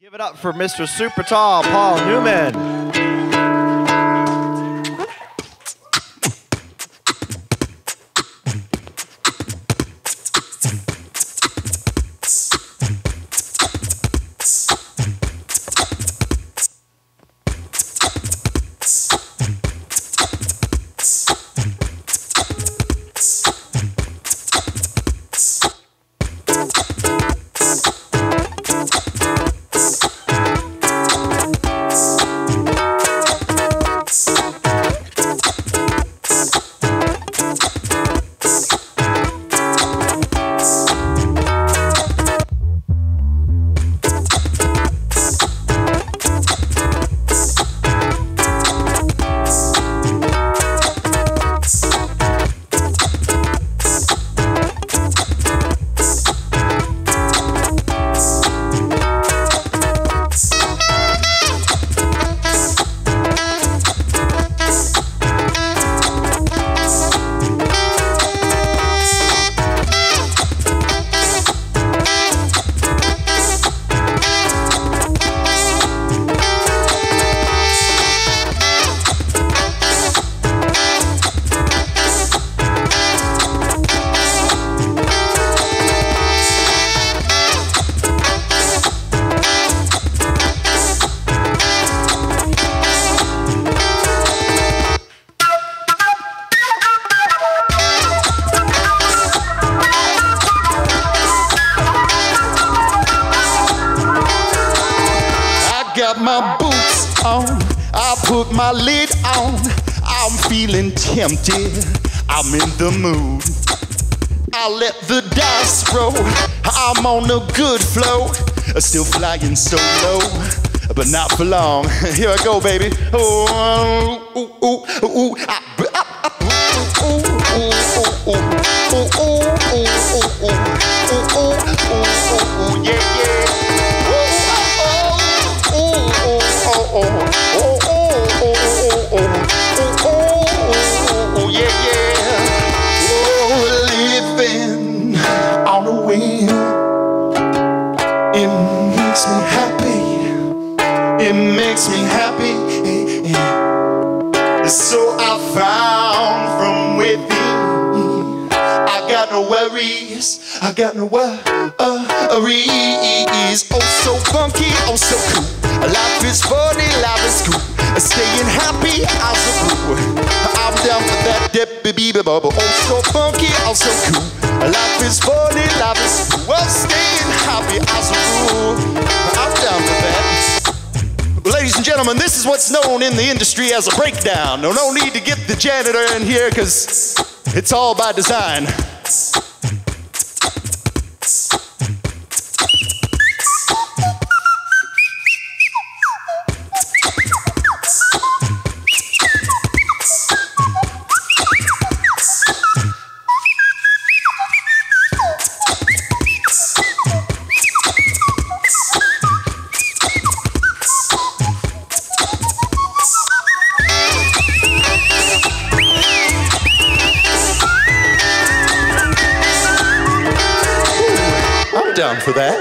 Give it up for Mr. Super Tall, Paul Newman. My boots on, I put my lid on. I'm feeling tempted, I'm in the mood. I let the dice roll, I'm on a good flow. Still flying so low, but not for long. Here I go, baby. Oh, ooh, ooh, ooh, ah, it makes me happy. It makes me happy. So I found from within. I got no worries. I got no worries. Oh, so funky. Oh, so cool. Life is funny. Life is cool. Staying happy. I'm so cool. I'm down for that. Dip, baby, bubble. Oh, so funky. Oh, so cool. Life is funny. I'm down for that. Ladies and gentlemen, this is what's known in the industry as a breakdown. No, no need to get the janitor in here because it's all by design. down for that.